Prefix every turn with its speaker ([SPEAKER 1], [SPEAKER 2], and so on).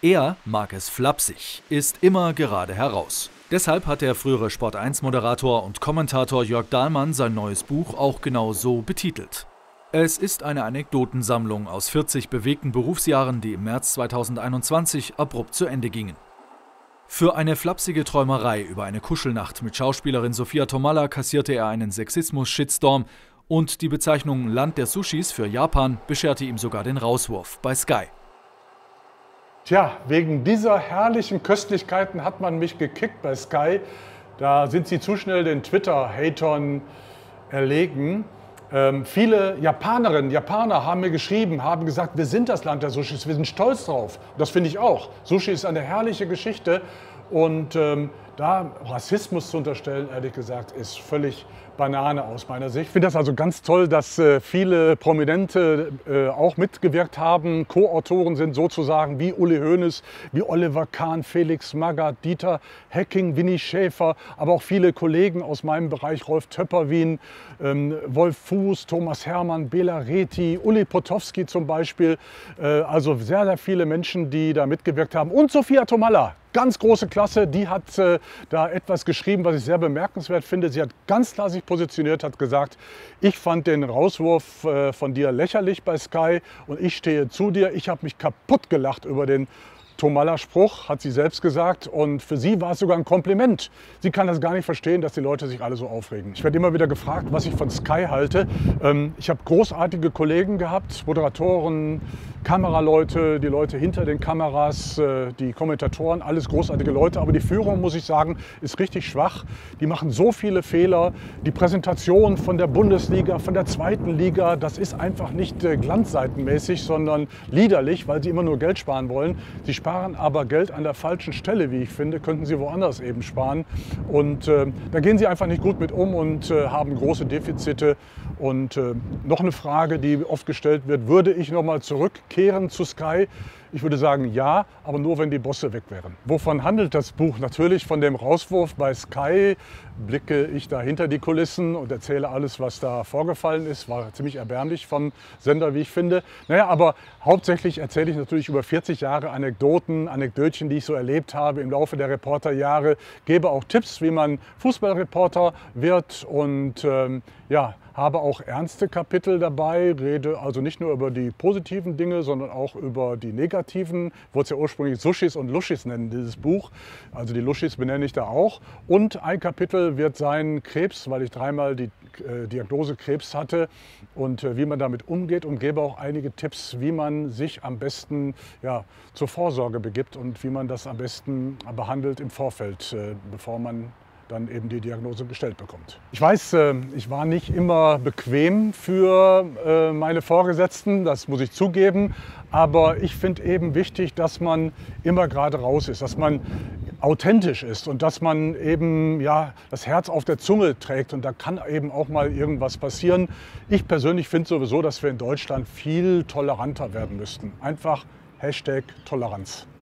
[SPEAKER 1] Er mag es flapsig, ist immer gerade heraus. Deshalb hat der frühere Sport1-Moderator und Kommentator Jörg Dahlmann sein neues Buch auch genau so betitelt. Es ist eine Anekdotensammlung aus 40 bewegten Berufsjahren, die im März 2021 abrupt zu Ende gingen. Für eine flapsige Träumerei über eine Kuschelnacht mit Schauspielerin Sophia Tomalla kassierte er einen Sexismus-Shitstorm und die Bezeichnung Land der Sushis für Japan bescherte ihm sogar den Rauswurf bei Sky.
[SPEAKER 2] Tja, wegen dieser herrlichen Köstlichkeiten hat man mich gekickt bei Sky. Da sind sie zu schnell den Twitter-Hatern erlegen. Ähm, viele Japanerinnen, Japaner haben mir geschrieben, haben gesagt, wir sind das Land der Sushis, wir sind stolz drauf. Das finde ich auch. Sushi ist eine herrliche Geschichte und ähm, da Rassismus zu unterstellen, ehrlich gesagt, ist völlig Banane aus meiner Sicht. Ich finde das also ganz toll, dass äh, viele Prominente äh, auch mitgewirkt haben. Co-Autoren sind sozusagen wie Uli Hoeneß, wie Oliver Kahn, Felix Magath, Dieter Hecking, Winnie Schäfer, aber auch viele Kollegen aus meinem Bereich, Rolf Töpperwien, ähm, Wolf Fuß, Thomas Hermann, Bela Reti, Uli Potowski zum Beispiel. Äh, also sehr, sehr viele Menschen, die da mitgewirkt haben. Und Sophia Tomalla, ganz große Klasse, die hat äh, da etwas geschrieben, was ich sehr bemerkenswert finde. Sie hat ganz klar sich positioniert, hat gesagt, ich fand den Rauswurf äh, von dir lächerlich bei Sky und ich stehe zu dir. Ich habe mich kaputt gelacht über den Tomalla-Spruch, hat sie selbst gesagt. Und für sie war es sogar ein Kompliment. Sie kann das gar nicht verstehen, dass die Leute sich alle so aufregen. Ich werde immer wieder gefragt, was ich von Sky halte. Ähm, ich habe großartige Kollegen gehabt, Moderatoren, Kameraleute, die Leute hinter den Kameras, äh, die Kommentatoren, alles großartige Leute. Aber die Führung, muss ich sagen, ist richtig schwach. Die machen so viele Fehler. Die Präsentation von der Bundesliga, von der zweiten Liga, das ist einfach nicht äh, glanzseitenmäßig, sondern liederlich, weil sie immer nur Geld sparen wollen. Sie sparen aber Geld an der falschen Stelle, wie ich finde, könnten sie woanders eben sparen. Und äh, da gehen sie einfach nicht gut mit um und äh, haben große Defizite. Und äh, noch eine Frage, die oft gestellt wird, würde ich nochmal zurückkehren zu Sky? Ich würde sagen ja, aber nur wenn die Bosse weg wären. Wovon handelt das Buch? Natürlich von dem Rauswurf bei Sky. Blicke ich da hinter die Kulissen und erzähle alles, was da vorgefallen ist. War ziemlich erbärmlich vom Sender, wie ich finde. Naja, aber hauptsächlich erzähle ich natürlich über 40 Jahre Anekdoten, Anekdötchen, die ich so erlebt habe im Laufe der Reporterjahre. Gebe auch Tipps, wie man Fußballreporter wird und ähm, ja, habe auch ernste Kapitel dabei, rede also nicht nur über die positiven Dinge, sondern auch über die negativen. Wurde es ja ursprünglich Sushis und Lushis nennen, dieses Buch. Also die Lushis benenne ich da auch. Und ein Kapitel wird sein Krebs, weil ich dreimal die äh, Diagnose Krebs hatte und äh, wie man damit umgeht und gebe auch einige Tipps, wie man sich am besten ja, zur Vorsorge begibt und wie man das am besten behandelt im Vorfeld, äh, bevor man dann eben die Diagnose gestellt bekommt. Ich weiß, äh, ich war nicht immer bequem für äh, meine Vorgesetzten, das muss ich zugeben, aber ich finde eben wichtig, dass man immer gerade raus ist, dass man authentisch ist und dass man eben ja, das Herz auf der Zunge trägt und da kann eben auch mal irgendwas passieren. Ich persönlich finde sowieso, dass wir in Deutschland viel toleranter werden müssten. Einfach Hashtag Toleranz.